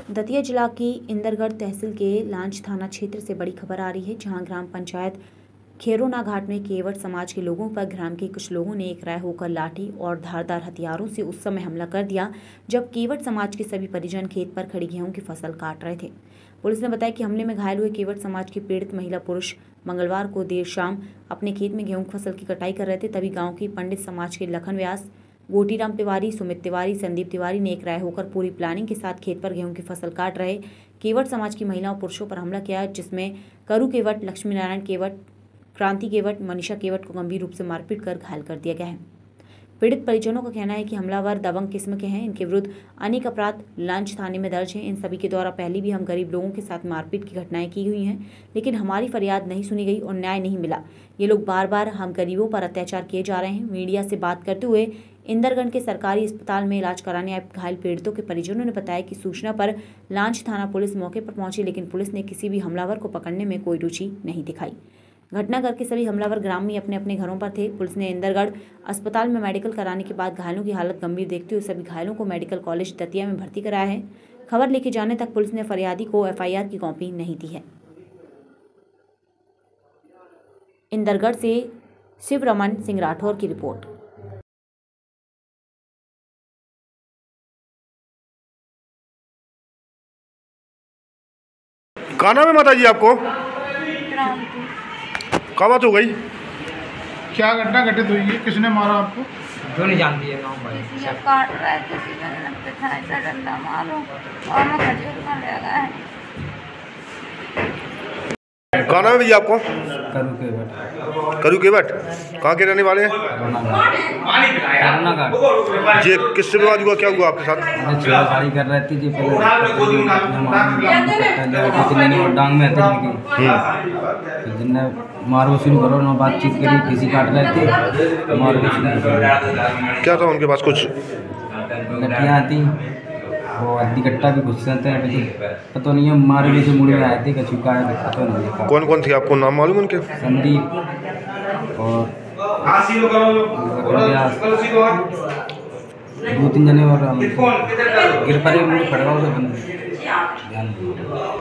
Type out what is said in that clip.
दतिया जिला की इंदरगढ़ तहसील के लांच थाना क्षेत्र से बड़ी खबर आ रही है, जहाँ ग्राम पंचायत खेरोना घाट में केवट समाज के लोगों पर ग्राम के कुछ लोगों ने एक राय होकर लाठी और धारदार हथियारों से उस समय हमला कर दिया, जब केवट समाज के सभी परिजन खेत पर खड़ी गेहूँ की फ़सल काट रहे थे। पुलिस ने बताया कि हमले में घायल हुए केवट समाज के पीड़ित महिला पुरुष मंगलवार को देर शाम अपने खेत में गेहूँ की फ़सल की कटाई कर रहे थे, तभी गाँव की पंडित समाज के लखन व्यास गोटीराम तिवारी, सुमित तिवारी, संदीप तिवारी ने एक राय होकर पूरी प्लानिंग के साथ खेत पर गेहूँ की फ़सल काट रहे। केवट समाज की महिलाओं और पुरुषों पर हमला किया, जिसमें करू केवट लक्ष्मी नारायण केवट, क्रांति केवट, मनीषा केवट को गंभीर रूप से मारपीट कर घायल कर दिया गया है। पीड़ित परिजनों का कहना है कि हमलावर दबंग किस्म के हैं। इनके विरुद्ध अनेक अपराध लांच थाने में दर्ज हैं। इन सभी के द्वारा पहले भी हम गरीब लोगों के साथ मारपीट की घटनाएँ की हुई हैं, लेकिन हमारी फरियाद नहीं सुनी गई और न्याय नहीं मिला। ये लोग बार बार हम गरीबों पर अत्याचार किए जा रहे हैं। मीडिया से बात करते हुए इंदरगंज के सरकारी अस्पताल में इलाज कराने आए घायल पीड़ितों के परिजनों ने बताया कि सूचना पर लांच थाना पुलिस मौके पर पहुँची, लेकिन पुलिस ने किसी भी हमलावर को पकड़ने में कोई रुचि नहीं दिखाई। घटना करके सभी हमलावर ग्राम में अपने अपने घरों पर थे। पुलिस ने इंदरगढ़ अस्पताल में मेडिकल कराने के बाद घायलों की हालत गंभीर देखते हुए सभी घायलों को मेडिकल कॉलेज दतिया में भर्ती कराया है। खबर लेके जाने तक पुलिस ने फरियादी को एफआईआर की कॉपी नहीं दी है। इंदरगढ़ से शिव रमन सिंह राठौर की रिपोर्ट। कहा नाम है माता जी आपको। कहा बात हो गई? क्या घटना घटित हुई? है किसने मारा आपको? जो नहीं जानती है गाँव भाई? किसी ने काट रहा है किसी ने लगता था ऐसा डंडा मारो और मैं खजूर का ले गया है। कहा नाम है भैया आपको? करू के बेटा करू कहाँ के रहने वाले हैं? ये किससे विवाद हुआ? क्या हुआ आपके साथ? छेड़छाड़ी कर रही थी जी पहले डांग में की। हम्म, जिनने मारो शुरू करो ना बातचीत करी किसी काट रहे थे मारो शुरू क्या था उनके पास कुछ? लट्टियाँ थी वो भी अभी पता नहीं है मारे भी से मुड़ में आए थे आया पता नहीं है कौन कौन थी आपको नाम मालूम उनके? संदीप और दो तीन जने और हम गिर पड़े मुझे पड़ गया उसे बंद। ध्यान नहीं।